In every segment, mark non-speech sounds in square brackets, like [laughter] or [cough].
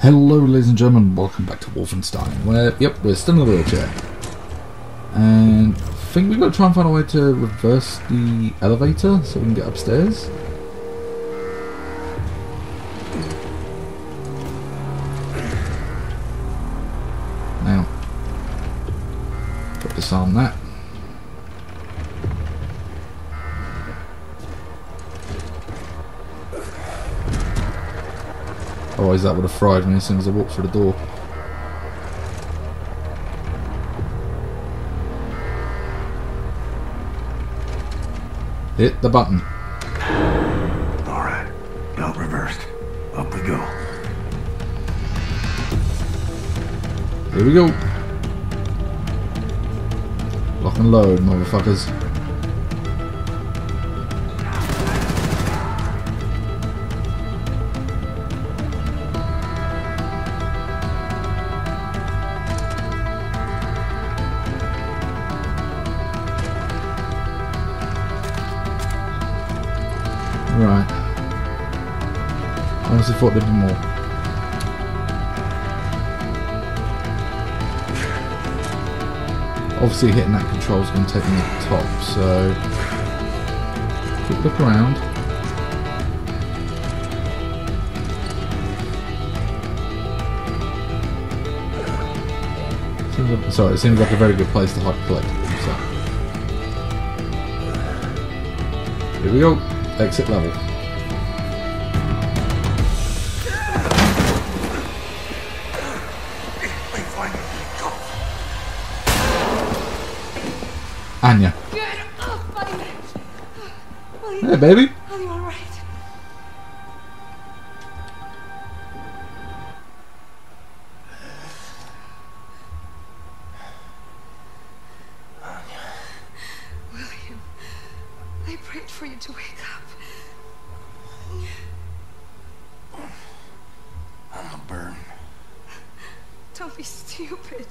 Hello ladies and gentlemen, welcome back to Wolfenstein, where, yep, we're still in the wheelchair. And I think we've got to try and find a way to reverse the elevator so we can get upstairs. Otherwise that would have fried me as soon as I walked through the door. Hit the button. Alright. Belt reversed. Up we go. Here we go. Lock and load, motherfuckers. Right. I honestly thought there'd be more. Obviously hitting that control is going to take me to the top, so... Quick look around. Seems like, sorry, it seems like a very good place to hide collectibles. So. Here we go. Exit level. Anya. Get off my leg! Hey, baby. are you alright? William, I prayed for you to wake up. I'm a burn. Don't stupid.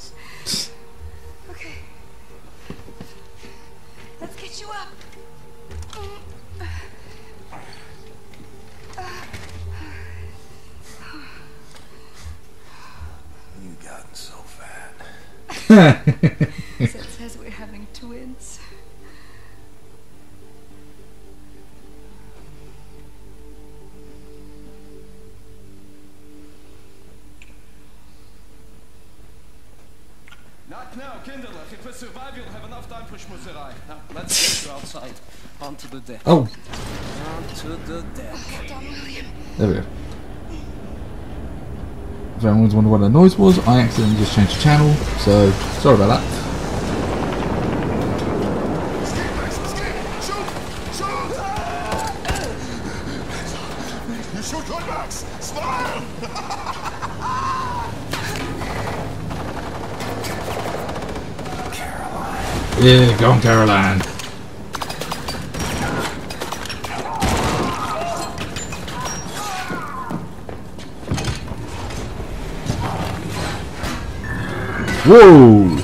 Okay. Let's get you up. You've gotten so fat. [laughs] survive, you'll have enough time for schmutzerei. Now, let's get you outside. Onto the deck. Oh, Onto the deck. Hold on, William. there we go. If anyone's wondering what that noise was, I accidentally just changed the channel, so sorry about that. You shoot good, Max! Smile! Yeah, go on, Caroline. Whoa!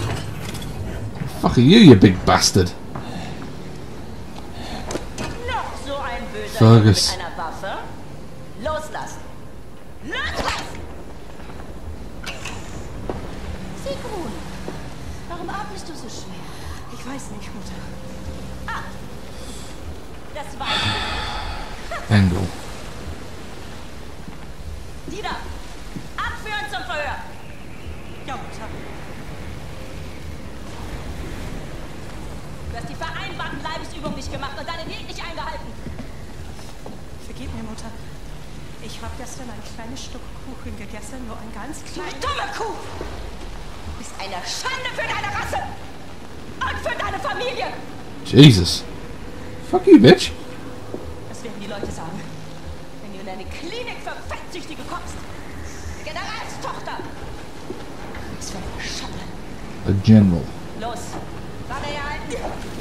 Fuck are you, you big bastard? Noch so ein böser Fergus. Leibesübungen nicht gemacht und deinen Weg nicht eingehalten. Vergib mir, Mutter. Ich habe gestern ein kleines Stück Kuchen gegessen, nur ein ganz Du kleines. dumme Kuh! Du bist eine Schande für deine Rasse! Und für deine Familie! Jesus. Fuck you, bitch. Das werden die Leute sagen, wenn du in eine Klinik für Fettsüchtige kommst. Generalstochter! Was für eine Schande! A general. Los, Waffe herhalten! Ist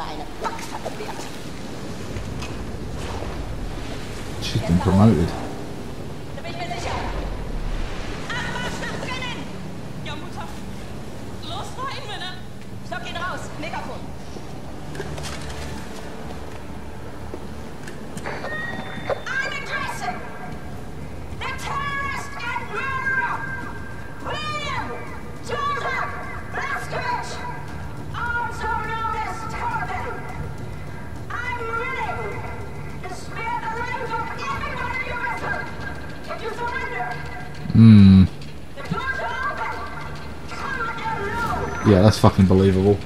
wert. She's been promoted. Hmm. Yeah, that's fucking believable.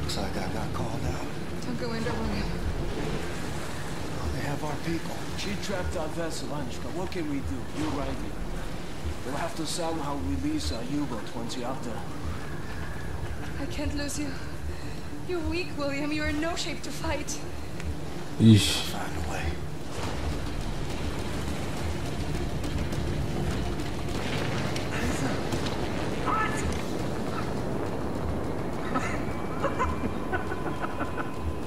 Looks like I got called out. Don't go in there, William. They have our people. She trapped our vessel, Anishka. What can we do? You're right here. We'll have to somehow release our U-boat once you're out there. I can't lose you. You're weak, William. You're in no shape to fight. Yeesh. Find a way. [laughs]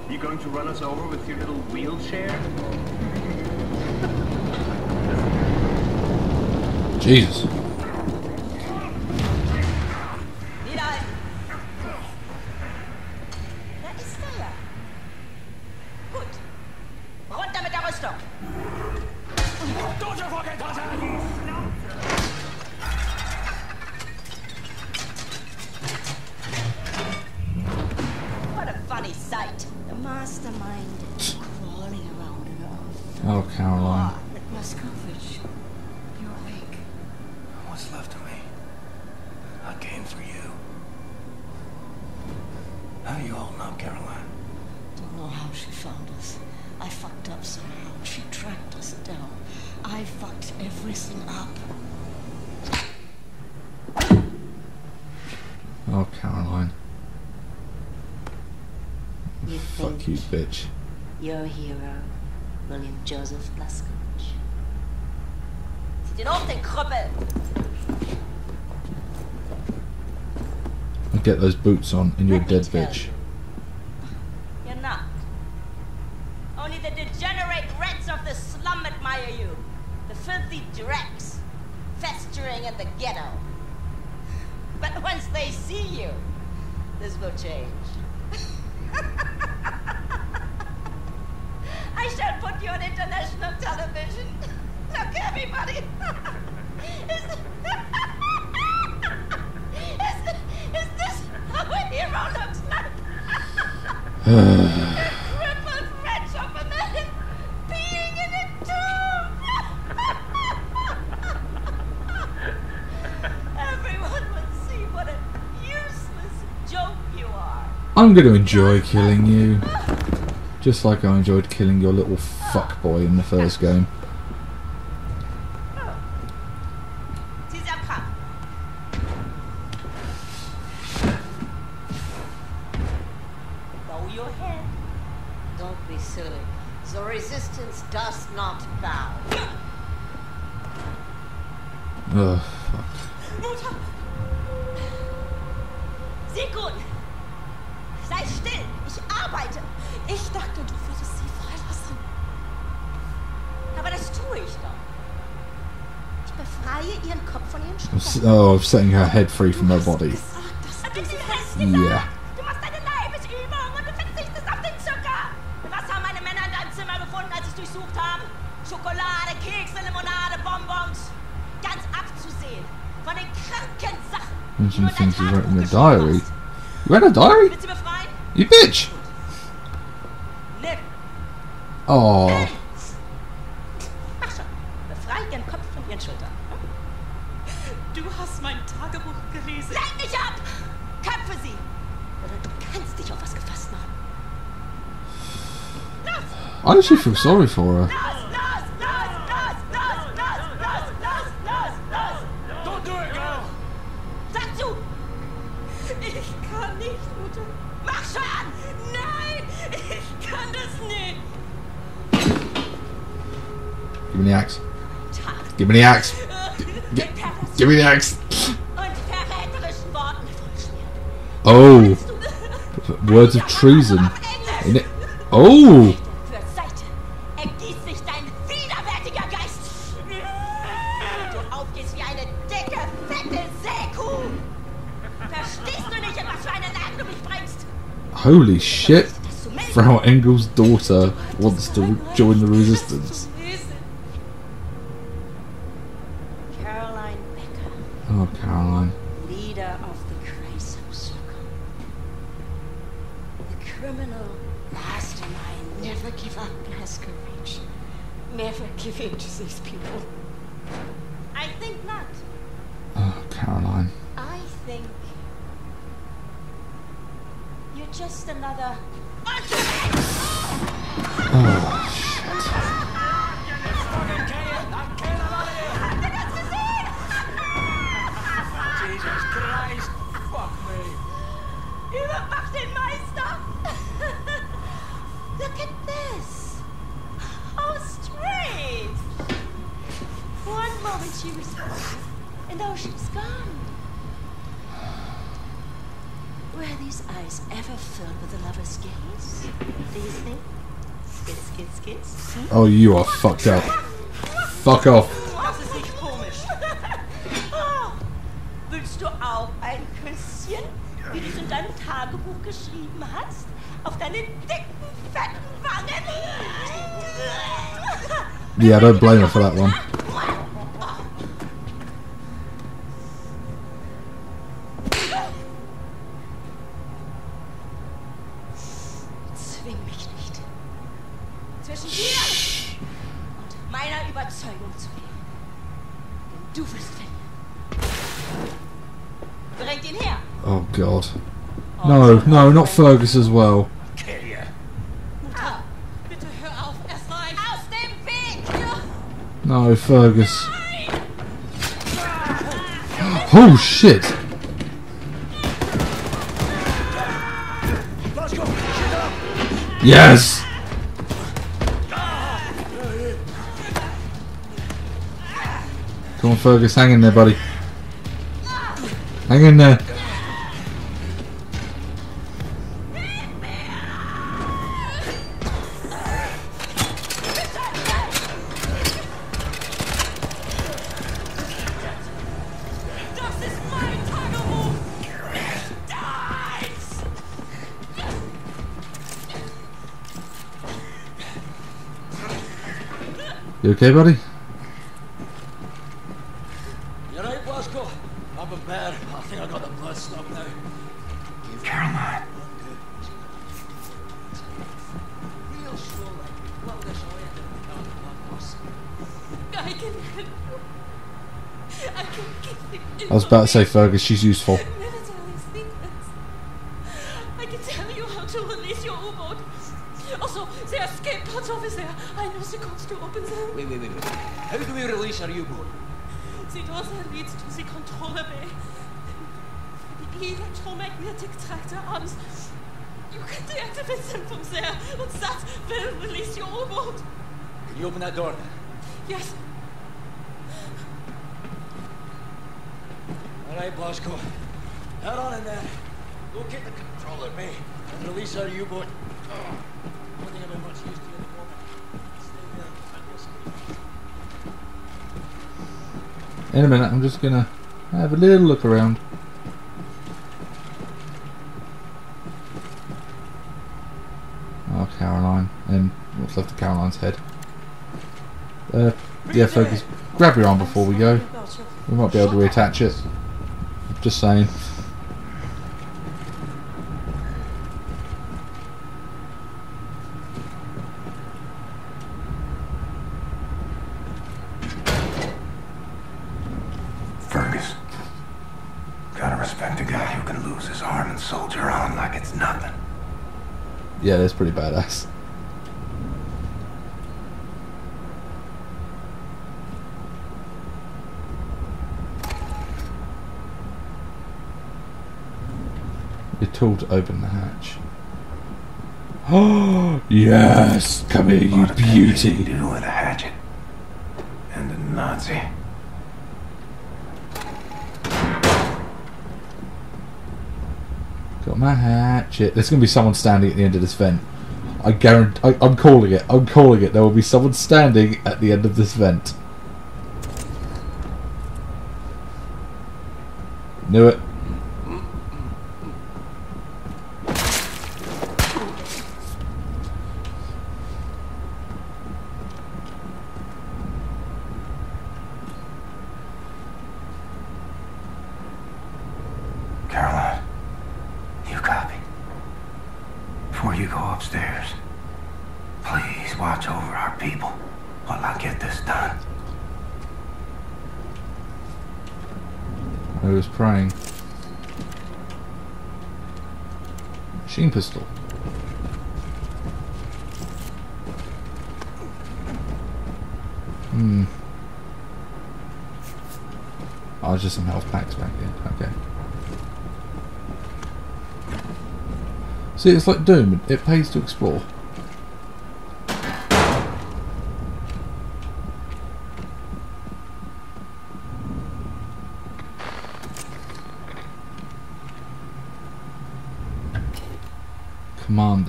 You going to run us over with your little wheelchair? Jesus. cute bitch. Your hero, William Joseph Blazkowicz. Zieh den auf, den Krüppel! Get those boots on and you're dead bitch. I'm gonna enjoy killing you. Just like I enjoyed killing your little fuckboy in the first game. Zieh sie am Kragen. arbeite. Ich dachte, du würdest sie freilassen. Aber das tue ich doch. Ich befreie ihren Kopf von ihren Schultern. Oh, I'm setting her head free from her body. Ja. Du hast deine Leibesübung und du verzichtest auf den yeah. mentioned things you wrote in your diary. You read a diary? You bitch! Oh, Mach schon. Befrei ihren Kopf von ihren Schultern. Du hast mein Tagebuch gelesen. Lenk mich ab! Köpfe sie! Oder du kannst dich auf was gefasst machen. Los! I actually feel sorry for her. Los! Give me the axe. Give me the axe. Oh. Words of treason. oh. Holy shit! Frau Engel's daughter wants to join the resistance. Criminal mastermind never Never give up, Glasgow Ridge. Never give in to these people. I think not. Oh, Caroline. I think you're just another. Jesus Oh, you are fucked up. Fuck off. Willst du auch ein Küsschen, wie du es in deinem Tagebuch geschrieben hast? Auf dicken, fetten Wangen? Yeah, don't blame her for that one. No, no, not Fergus as well. No, Fergus. [gasps] Oh shit! Yes! Come on, Fergus, hang in there, buddy. Hang in there. You okay, buddy? You right, Blazko? I've been better. I think I got the blood stopped now. Caroline. Real slowly. Let this all end in the blood loss. I can. I can give you I was about to say, Fergus, she's useful. Will release your U-boat. Can you open that door then? Yes, All right, Blazko. Head on in there. Go get the controller bay and release our U-boat. Oh, don't think I've been much use to you at the moment. Stay there and we'll. In a minute, I'm just gonna have a little look around. Oh, Caroline. And what's Caroline's head. Uh, yeah, focus. grab your arm before we go. We might be able to reattach it. Just saying. Fergus. Gotta respect a guy who can lose his arm and soldier on like it's nothing. Yeah, that's pretty badass. You're told to open the hatch. Oh, [gasps] yes! Come here, you beauty! do with a hatchet. And a Nazi. Got my hatchet. There's going to be someone standing at the end of this vent. I guarantee. I, I'm calling it. I'm calling it. There will be someone standing at the end of this vent. Knew it. Caroline, you copy? Before you go upstairs, Please watch over our people while I get this done. I was praying. Machine pistol. Hmm. Oh, just some health packs back here. Okay. See, it's like Doom. It pays to explore.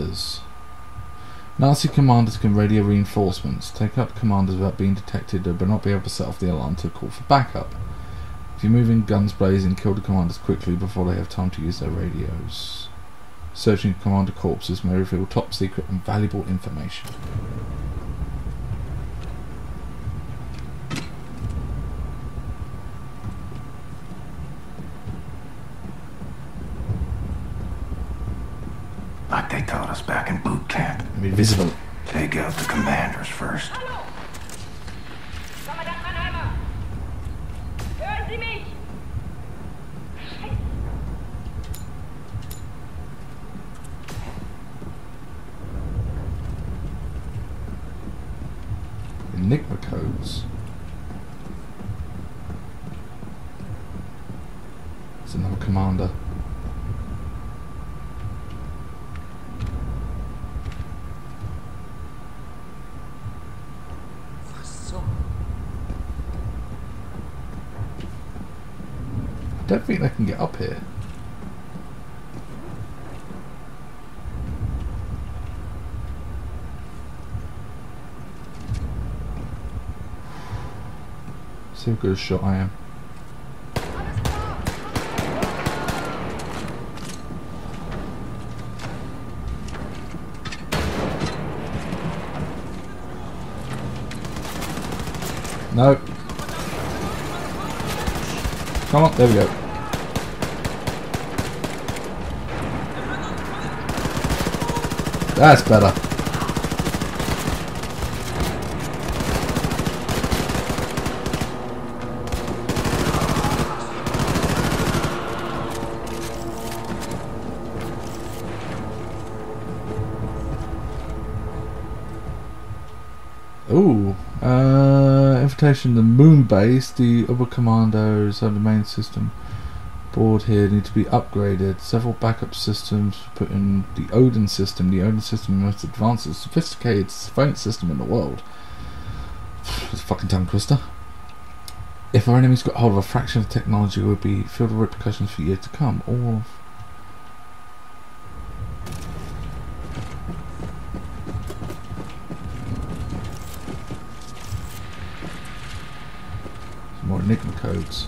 Commanders. Nazi commanders can radio reinforcements. Take out commanders without being detected uh, but not be able to set off the alarm to call for backup. If you move in guns blazing, kill the commanders quickly before they have time to use their radios. Searching commander corpses may reveal top secret and valuable information. Like they taught us back in boot camp. Invisible. Take out the commanders first. Kommandant Mannheimer! Hören Sie mich! Enigma codes. It's another commander. I don't think they can get up here. See how good a shot I am. No. Come on, there we go. That's better. The moon base. The other commandos on the main system board here need to be upgraded. Several backup systems put in the Odin system. The Odin system, the most advanced and sophisticated surveillance system in the world. [sighs] It's fucking tongue twister. If our enemies got hold of a fraction of technology, it would be filled with repercussions for years to come. All of Some more Enigma codes.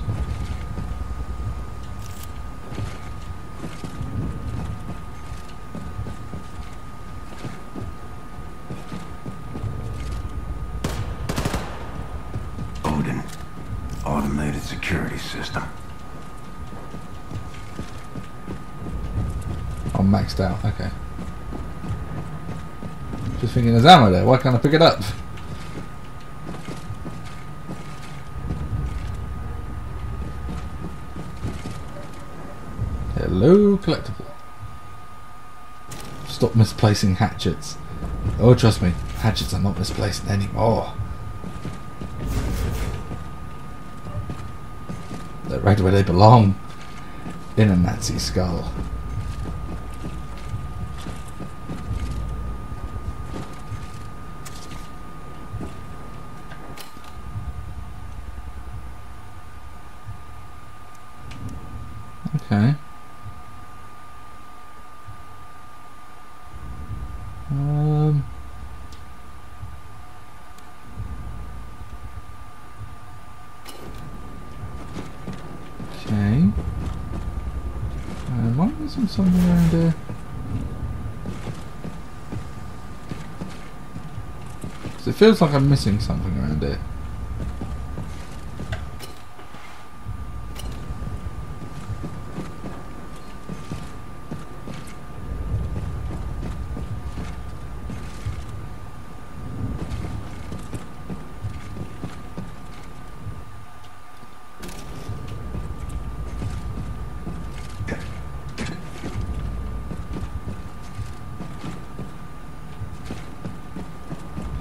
Odin. Automated security system. I'm maxed out, okay. Just thinking there's ammo there, why can't I pick it up? Hello, collectible. Stop misplacing hatchets. Oh, trust me, hatchets are not misplaced anymore. They're right where they belong. In a Nazi skull. Okay. Um. Okay. Am I missing something around here? 'Cause it feels like I'm missing something around here.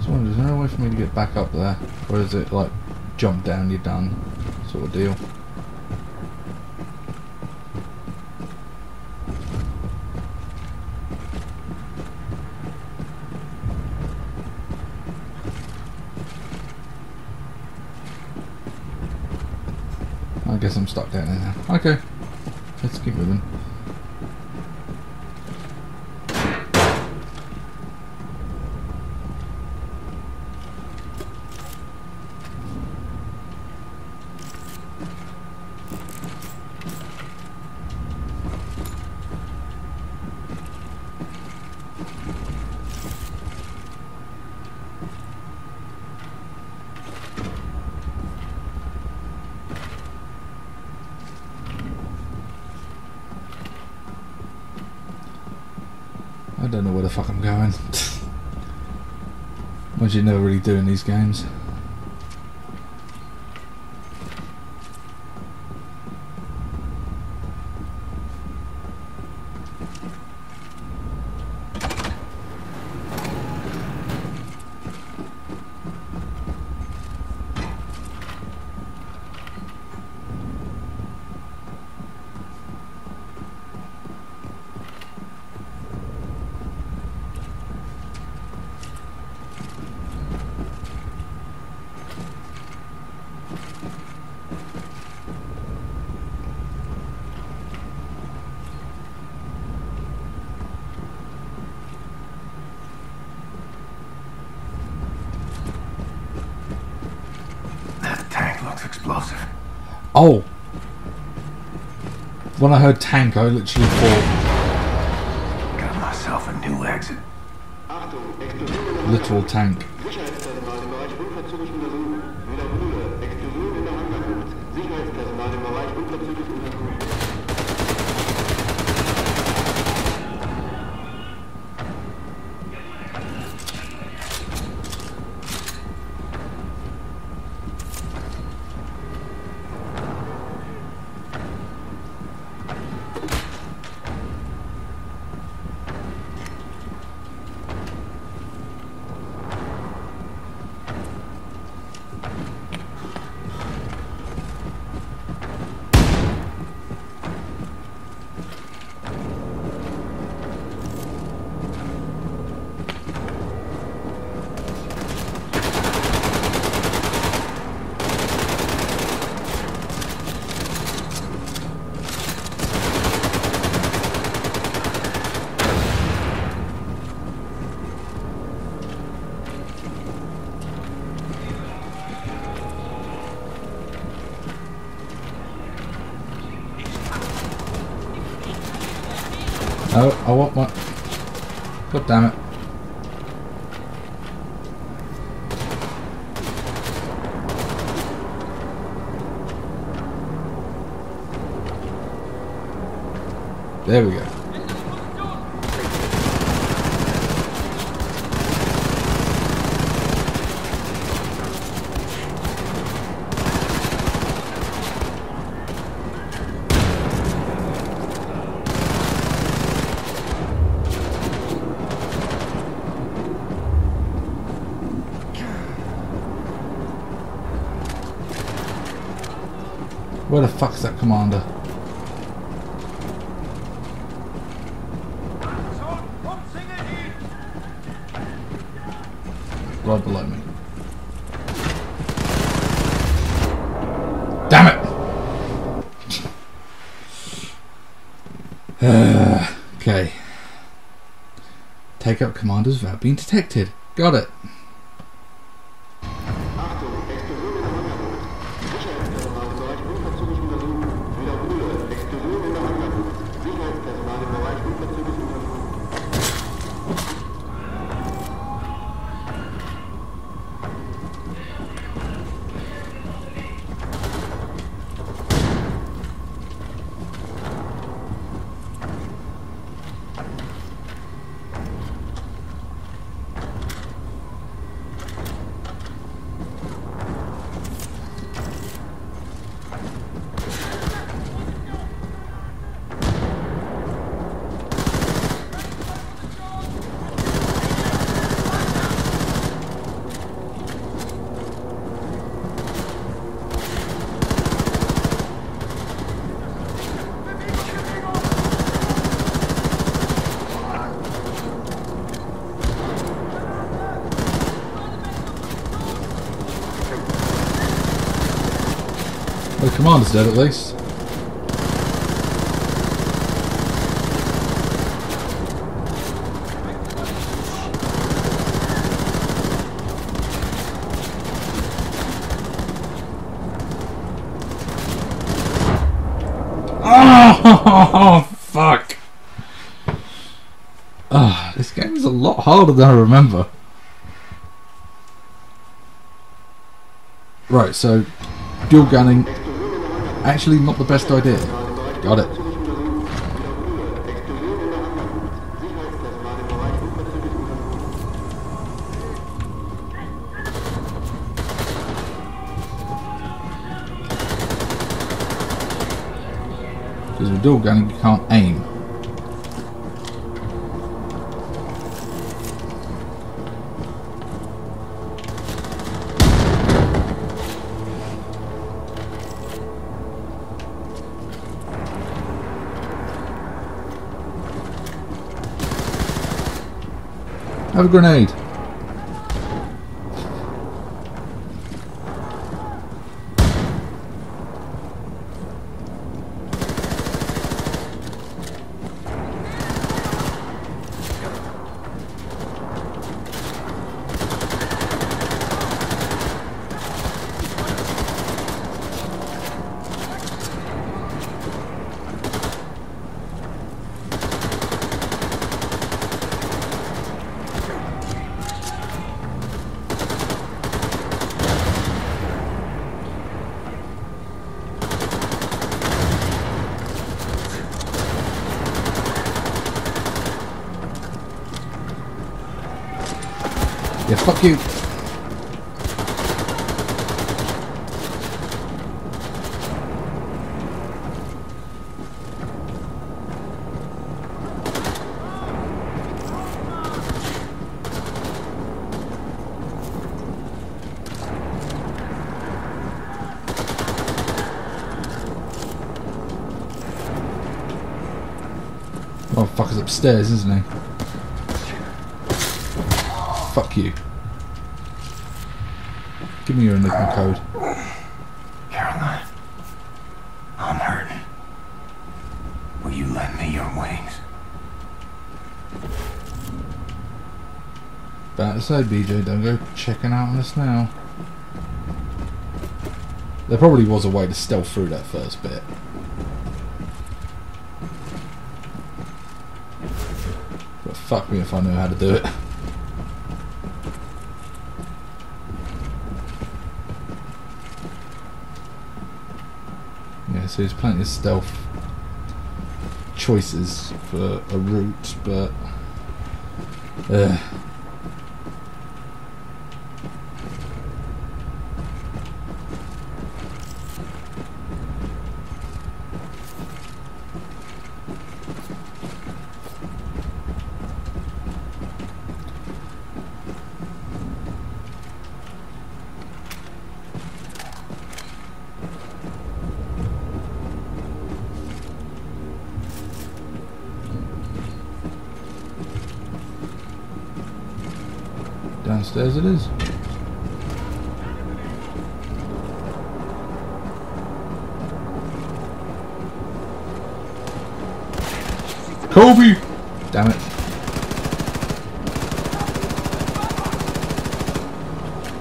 So is there no way for me to get back up there? Or is it like jump down, you're done sort of deal? I guess I'm stuck down there now. Okay. Let's keep moving. I don't know where the fuck I'm going. Much you never really do in these games. That tank looks explosive. Oh! When I heard tank, I literally Got myself a new exit. literal tank. Oh, I want my. God damn it. There we go. Where the fuck's that commander? Right below me. Damn it! [sighs] okay. Take out commanders without being detected. Got it. The dead at least. Oh, fuck. Ah, this game is a lot harder than I remember. Right, so dual gunning actually not the best idea. Got it. Because with dual gunning you can't aim. Have a grenade. Yeah, fuck you. Motherfucker's upstairs, isn't he? Fuck you. Give me your enigma code. Caroline, I'm hurting. Will you lend me your wings? To say, BJ, don't go checking out on us now. There probably was a way to stealth through that first bit. But fuck me if I know how to do it. Yeah, so there's plenty of stealth choices for a route, but... Uh, it is. Kobe! Damn it.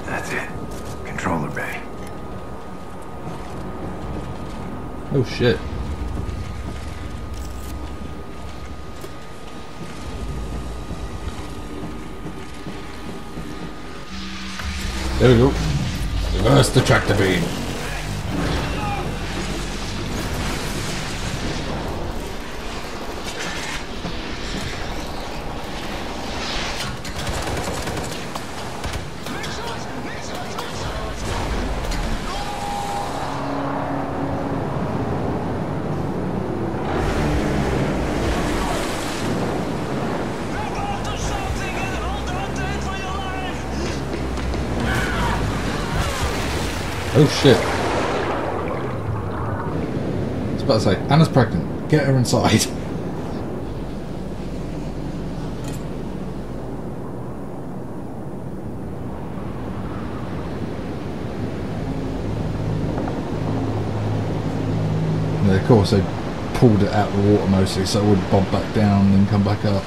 That's it. Controller bay. Oh shit. There we go. Reverse the tractor beam. Shit. I was about to say, Anya's pregnant. Get her inside. [laughs] Of course, they pulled it out of the water mostly, so it would bob back down and come back up.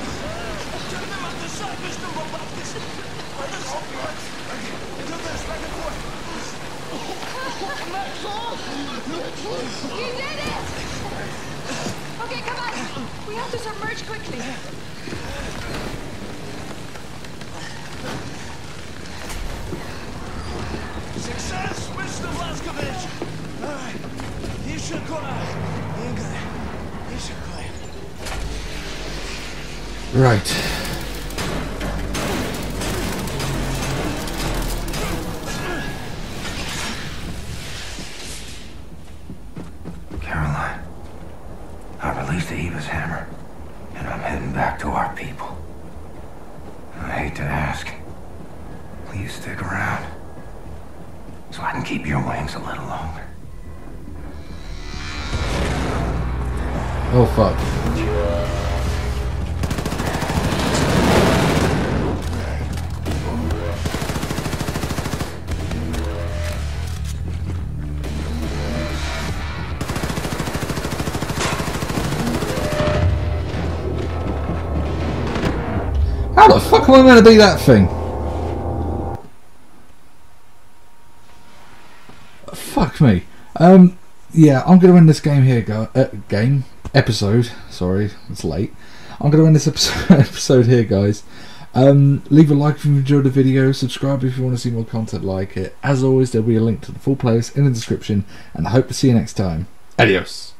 Released the Eva's hammer, and I'm heading back to our people. I hate to ask. Please stick around, so I can keep your wings a little longer. Oh fuck. How the fuck am I meant to be that thing? Fuck me. Um, yeah, I'm gonna end this game here. Go uh, game episode. Sorry, it's late. I'm gonna end this episode, [laughs] episode here, guys. Um, leave a like if you enjoyed the video. Subscribe if you want to see more content like it. As always, there'll be a link to the full playlist in the description, and I hope to see you next time. Adios.